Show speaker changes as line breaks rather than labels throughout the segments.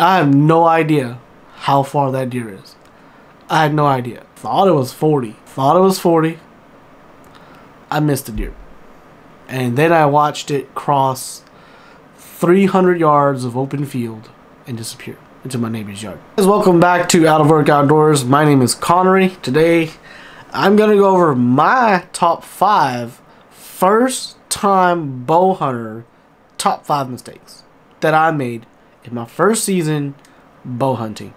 I have no idea how far that deer is. I had no idea. Thought it was 40. Thought it was 40. I missed the deer. And then I watched it cross 300 yards of open field and disappear into my neighbor's yard. Guys, welcome back to Out of Work Outdoors. My name is Connery. Today, I'm going to go over my top five first time bow hunter top five mistakes that I made in my first season bow hunting.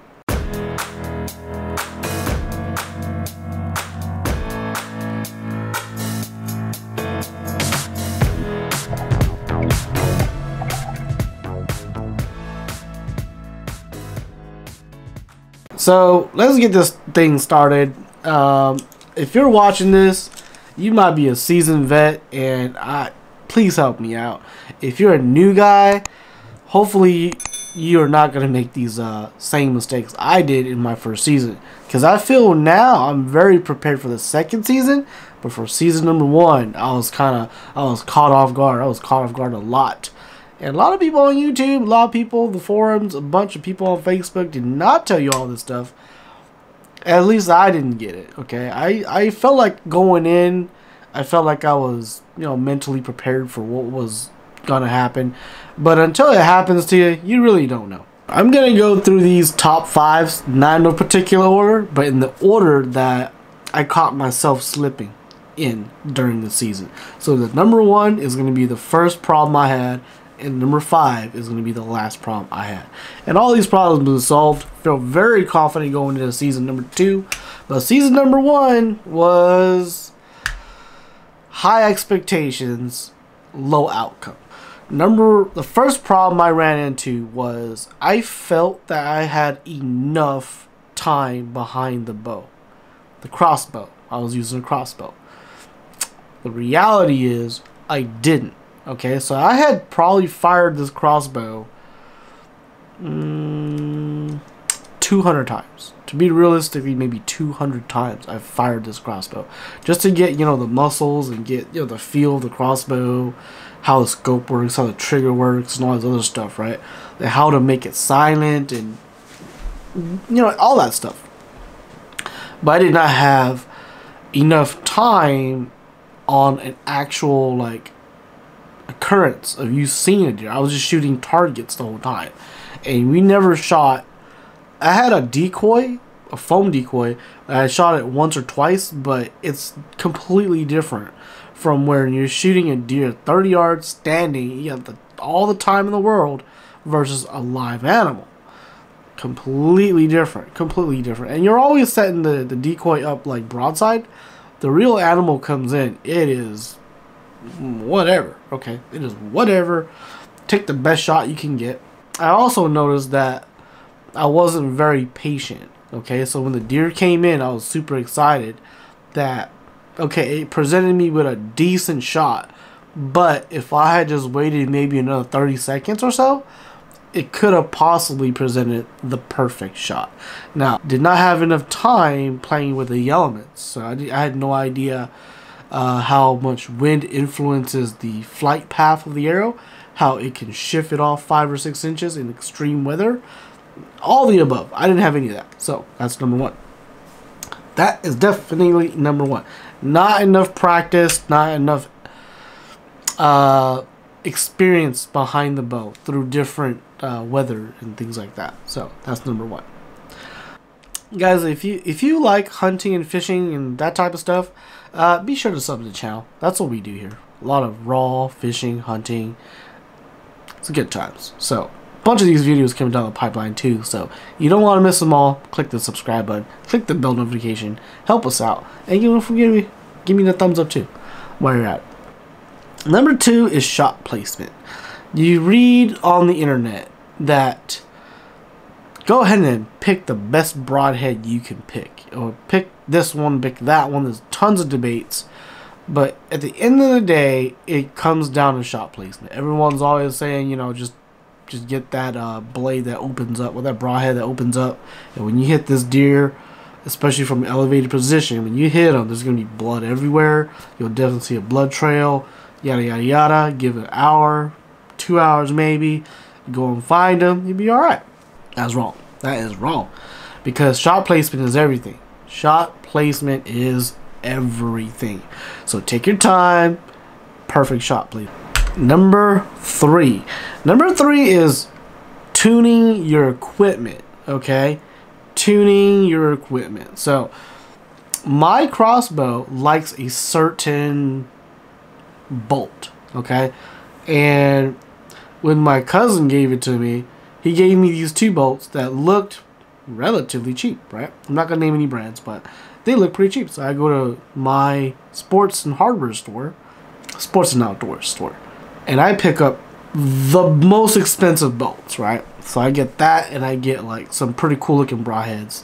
So let's get this thing started. Um, if you're watching this, you might be a seasoned vet, and I please help me out. If you're a new guy, hopefully you are not going to make these uh, same mistakes I did in my first season. Because I feel now I'm very prepared for the second season, but for season number one, I was kind of I was caught off guard. I was caught off guard a lot. And a lot of people on YouTube, a lot of people, the forums, a bunch of people on Facebook did not tell you all this stuff. At least I didn't get it. Okay, I I felt like going in, I felt like I was you know mentally prepared for what was gonna happen, but until it happens to you, you really don't know. I'm gonna go through these top fives, not in no particular order, but in the order that I caught myself slipping in during the season. So the number one is gonna be the first problem I had and number five is to be the last problem I had. And all these problems been solved. Feel very confident going into season number two. But season number one was high expectations, low outcome. Number the first problem I ran into was I felt that I had enough time behind the bow. The crossbow. I was using a crossbow. The reality is I didn't. Okay, so I had probably fired this crossbow mm, 200 times. To be realistically, maybe 200 times I've fired this crossbow. Just to get, you know, the muscles and get, you know, the feel of the crossbow, how the scope works, how the trigger works, and all this other stuff, right? And how to make it silent and, you know, all that stuff. But I did not have enough time on an actual, like, occurrence of you seeing a deer. I was just shooting targets the whole time. And we never shot. I had a decoy, a foam decoy. I shot it once or twice, but it's completely different from where you're shooting a deer 30 yards standing, you have the, all the time in the world, versus a live animal. Completely different. Completely different. And you're always setting the, the decoy up like broadside. The real animal comes in. It is whatever. Okay, it is whatever. Take the best shot you can get. I also noticed that I wasn't very patient. Okay, so when the deer came in, I was super excited that okay, it presented me with a decent shot. But if I had just waited maybe another 30 seconds or so, it could have possibly presented the perfect shot. Now, did not have enough time playing with the elements, so I, I had no idea uh, how much wind influences the flight path of the arrow, how it can shift it off five or six inches in extreme weather, all the above. I didn't have any of that, so that's number one. That is definitely number one. Not enough practice, not enough uh, experience behind the bow through different uh, weather and things like that. So that's number one. Guys, if you if you like hunting and fishing and that type of stuff, uh, be sure to sub to the channel. That's what we do here. A lot of raw fishing, hunting. It's good times. So, bunch of these videos coming down the pipeline too. So, you don't want to miss them all. Click the subscribe button. Click the bell notification. Help us out. And you don't forget me, give me the thumbs up too while you're at Number two is shot placement. You read on the internet that go ahead and pick the best broadhead you can pick or pick this one pick that one there's tons of debates but at the end of the day it comes down to shot placement everyone's always saying you know just just get that uh, blade that opens up with that broadhead that opens up and when you hit this deer especially from an elevated position when you hit them there's going to be blood everywhere you'll definitely see a blood trail yada yada yada give it an hour two hours maybe go and find them you'll be all right That's wrong. That is wrong. Because shot placement is everything. Shot placement is everything. So take your time. Perfect shot, please. Number three. Number three is tuning your equipment. Okay? Tuning your equipment. So my crossbow likes a certain bolt. Okay? And when my cousin gave it to me, he gave me these two bolts that looked relatively cheap, right? I'm not gonna name any brands, but they look pretty cheap. So I go to my sports and hardware store, sports and outdoor store, and I pick up the most expensive bolts, right? So I get that, and I get like some pretty cool looking broadheads,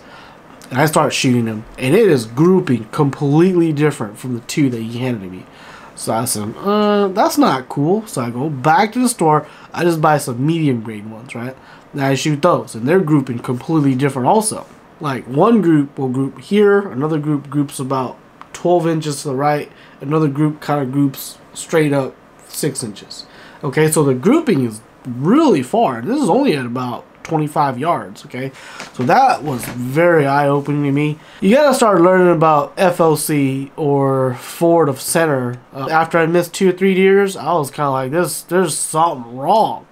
and I start shooting them, and it is grouping completely different from the two that he handed me. So I said, uh, that's not cool. So I go back to the store. I just buy some medium grade ones, right? And I shoot those, and they're grouping completely different also. Like one group will group here, another group groups about 12 inches to the right, another group kind of groups straight up 6 inches. Okay, so the grouping is really far. This is only at about 25 yards, okay? So that was very eye-opening to me. You gotta start learning about FOC or forward of center. Uh, after I missed two or three deers, I was kind of like, this, there's something wrong.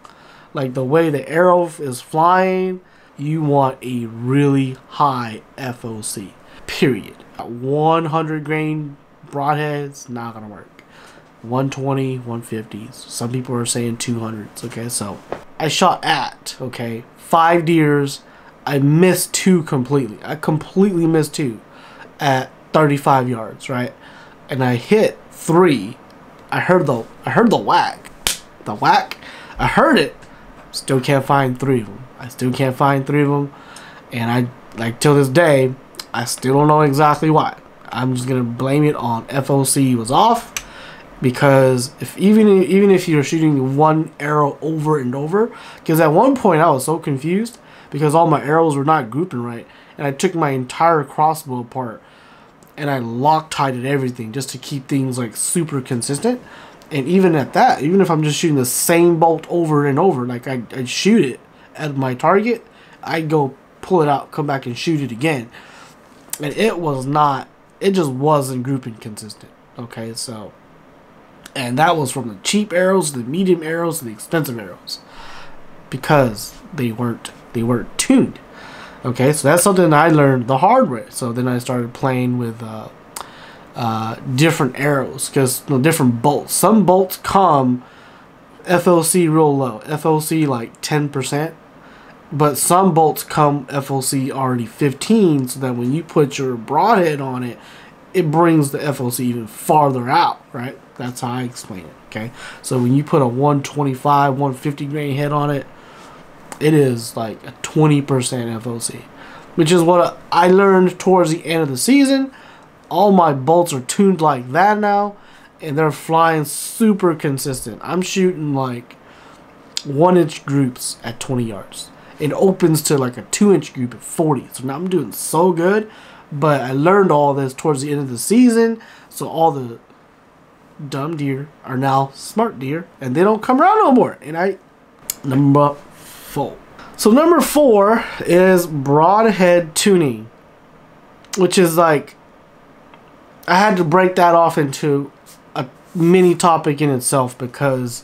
Like the way the arrow is flying, you want a really high FOC, period. 100 grain broadheads, not gonna work. 120, 150s. Some people are saying 200s. Okay, so I shot at, okay, five deers. I missed two completely. I completely missed two at 35 yards, right? And I hit three. I heard the I heard the whack. The whack. I heard it. Still can't find three of them. I still can't find three of them. And I like till this day, I still don't know exactly why. I'm just gonna blame it on FOC was off because if even even if you're shooting one arrow over and over because at one point I was so confused because all my arrows were not grouping right and I took my entire crossbow apart and I loctited everything just to keep things like super consistent. And even at that even if I'm just shooting the same bolt over and over like I I shoot it at my target I go pull it out come back and shoot it again. And it was not it just wasn't grouping consistent okay? So and that was from the cheap arrows, the medium arrows, the expensive arrows, because they weren't they weren't tuned. Okay, so that's something I learned the hard way. So then I started playing with uh, uh, different arrows because you know, different bolts. Some bolts come FOC real low, FOC like ten percent, but some bolts come FOC already fifteen, so that when you put your broadhead on it, it brings the FOC even farther out, right? That's how I explain it, okay? So when you put a 125, 150 grain head on it, it is like a 20% FOC, which is what I learned towards the end of the season. All my bolts are tuned like that now, and they're flying super consistent. I'm shooting like one inch groups at 20 yards. It opens to like a two inch group at 40. So now I'm doing so good but I learned all this towards the end of the season, so all the dumb deer are now smart deer, and they don't come around no more. And I, number four. So number four is broadhead tuning, which is like, I had to break that off into a mini topic in itself because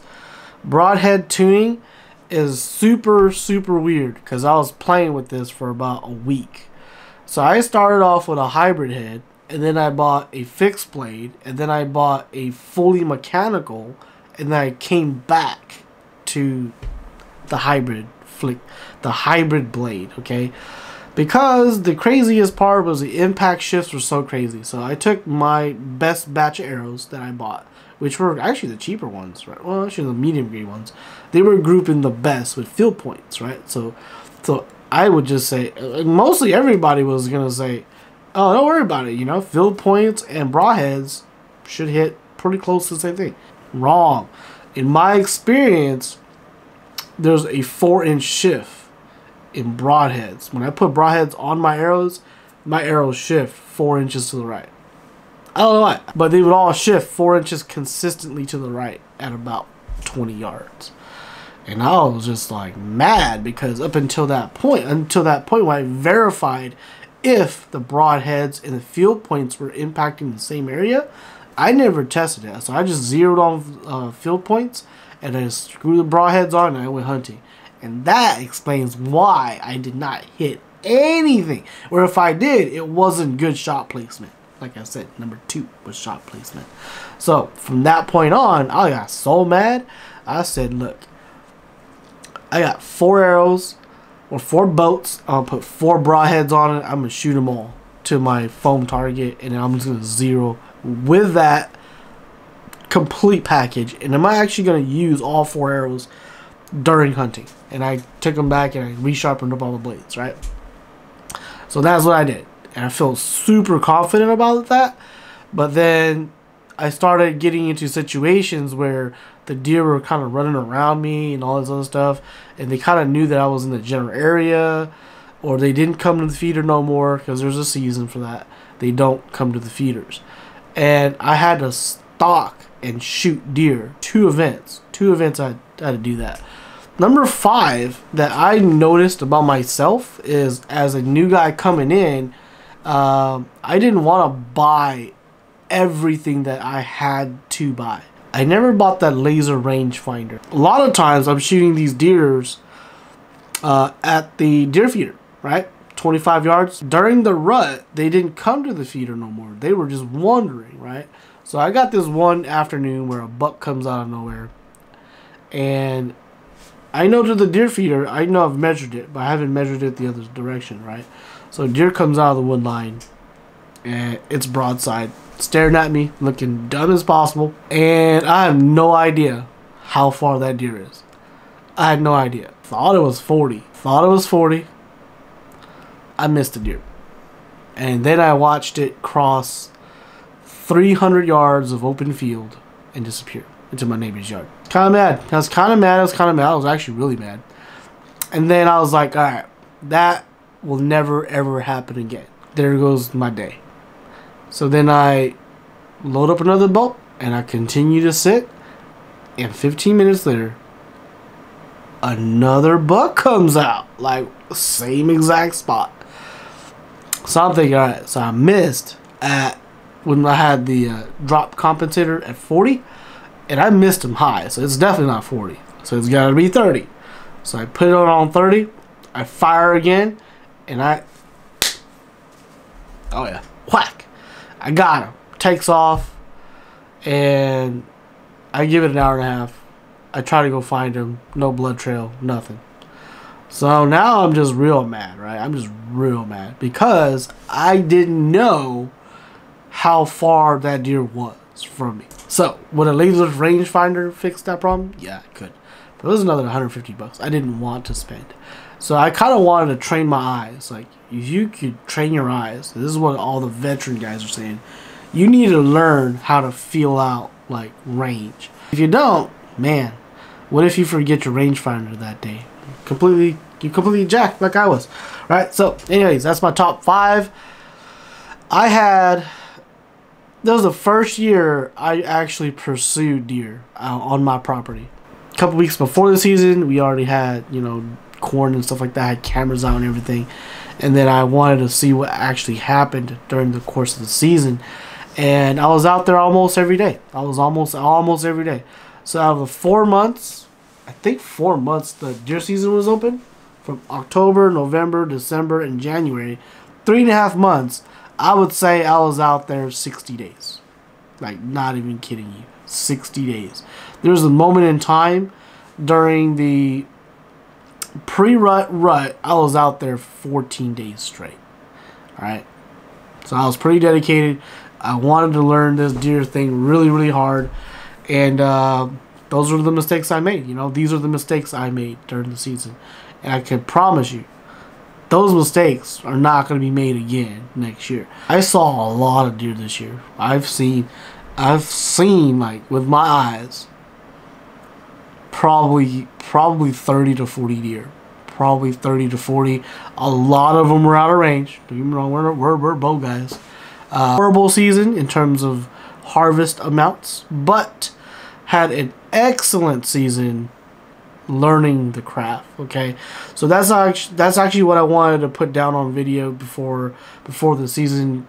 broadhead tuning is super super weird because I was playing with this for about a week so I started off with a hybrid head, and then I bought a fixed blade, and then I bought a fully mechanical, and then I came back to the hybrid flick, the hybrid blade. Okay, because the craziest part was the impact shifts were so crazy. So I took my best batch of arrows that I bought, which were actually the cheaper ones, right? Well, actually the medium grade ones. They were grouping the best with field points, right? So, so I would just say, mostly everybody was going to say, oh, don't worry about it. You know, field points and broadheads should hit pretty close to the same thing. Wrong. In my experience, there's a four inch shift in broadheads. When I put broadheads on my arrows, my arrows shift four inches to the right. I don't know why, but they would all shift four inches consistently to the right at about 20 yards. And I was just like mad because up until that point, until that point when I verified if the broadheads and the field points were impacting the same area, I never tested it. So I just zeroed on uh, field points and I screwed the broadheads on and I went hunting. And that explains why I did not hit anything. Or if I did, it wasn't good shot placement. Like I said, number two was shot placement. So from that point on, I got so mad. I said, look, I got four arrows or four boats. I'll put four broadheads on it. I'm going to shoot them all to my foam target. And I'm just going to zero with that complete package. And am I actually going to use all four arrows during hunting? And I took them back and I resharpened up all the blades, right? So that's what I did. And I felt super confident about that. But then I started getting into situations where the deer were kind of running around me and all this other stuff. And they kind of knew that I was in the general area. Or they didn't come to the feeder no more because there's a season for that. They don't come to the feeders. And I had to stalk and shoot deer. Two events. Two events I had to do that. Number five that I noticed about myself is as a new guy coming in, um, I didn't want to buy everything that I had to buy. I never bought that laser rangefinder. A lot of times I'm shooting these deers uh, at the deer feeder, right? 25 yards. During the rut, they didn't come to the feeder no more. They were just wandering, right? So I got this one afternoon where a buck comes out of nowhere and I know to the deer feeder, I know I've measured it, but I haven't measured it the other direction, right? So deer comes out of the wood line, and it's broadside, staring at me, looking dumb as possible, and I have no idea how far that deer is. I had no idea. Thought it was 40. Thought it was 40. I missed the deer. And then I watched it cross 300 yards of open field and disappear into my neighbor's yard. Kind of mad. I was kind of mad. I was kind of mad. I was actually really mad. And then I was like, all right, that will never ever happen again. There goes my day. So then I load up another boat and I continue to sit. And 15 minutes later, another buck comes out. Like, same exact spot. So I'm thinking, all right, so I missed at when I had the uh, drop compensator at 40 and I missed him high, so it's definitely not 40. So it's got to be 30. So I put it on, on 30. I fire again, and I. Oh yeah, whack! I got him. Takes off, and I give it an hour and a half. I try to go find him. No blood trail, nothing. So now I'm just real mad, right? I'm just real mad because I didn't know how far that deer was from me. So, would a laser rangefinder fix that problem? Yeah, it could. But it was another 150 bucks. I didn't want to spend. So I kind of wanted to train my eyes. Like, you could train your eyes, this is what all the veteran guys are saying. You need to learn how to feel out like range. If you don't, man, what if you forget your rangefinder that day? Completely, you completely jacked like I was, right? So, anyways, that's my top five. I had that was the first year I actually pursued deer uh, on my property. A couple weeks before the season, we already had you know corn and stuff like that, had cameras out and everything, and then I wanted to see what actually happened during the course of the season, and I was out there almost every day. I was almost almost every day. So out of the four months, I think four months the deer season was open, from October, November, December, and January, three and a half months. I would say I was out there 60 days. Like, not even kidding you. 60 days. There was a moment in time during the pre rut rut, I was out there 14 days straight. Alright? So I was pretty dedicated. I wanted to learn this deer thing really, really hard. And uh, those were the mistakes I made. You know, these are the mistakes I made during the season. And I can promise you, those mistakes are not going to be made again next year. I saw a lot of deer this year. I've seen, I've seen like with my eyes, probably probably 30 to 40 deer. Probably 30 to 40. A lot of them were out of range. We're, we're, we're bow guys. Uh, horrible season in terms of harvest amounts, but had an excellent season learning the craft. Okay, so that's actually that's actually what I wanted to put down on video before before the season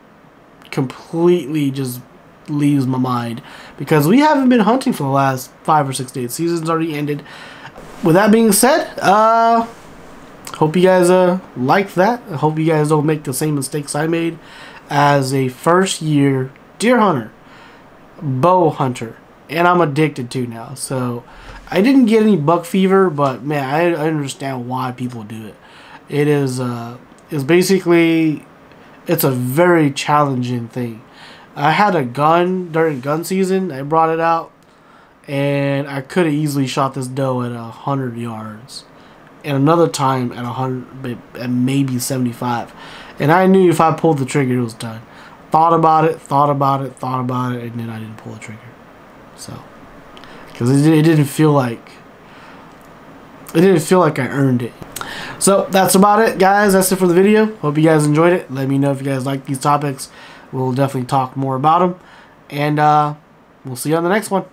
completely just leaves my mind because we haven't been hunting for the last five or six days. Season's already ended. With that being said, uh, hope you guys uh like that. I hope you guys don't make the same mistakes I made as a first year deer hunter, bow hunter, and I'm addicted to now. So I didn't get any buck fever, but man, I, I understand why people do it. It is uh, it's basically it's a very challenging thing. I had a gun during gun season. I brought it out, and I could have easily shot this doe at a hundred yards, and another time at a hundred, at maybe seventy-five. And I knew if I pulled the trigger, it was done. Thought about it, thought about it, thought about it, and then I didn't pull the trigger. So, because it, it didn't feel like it didn't feel like I earned it. So that's about it, guys. That's it for the video. Hope you guys enjoyed it. Let me know if you guys like these topics. We'll definitely talk more about them. And uh, we'll see you on the next one.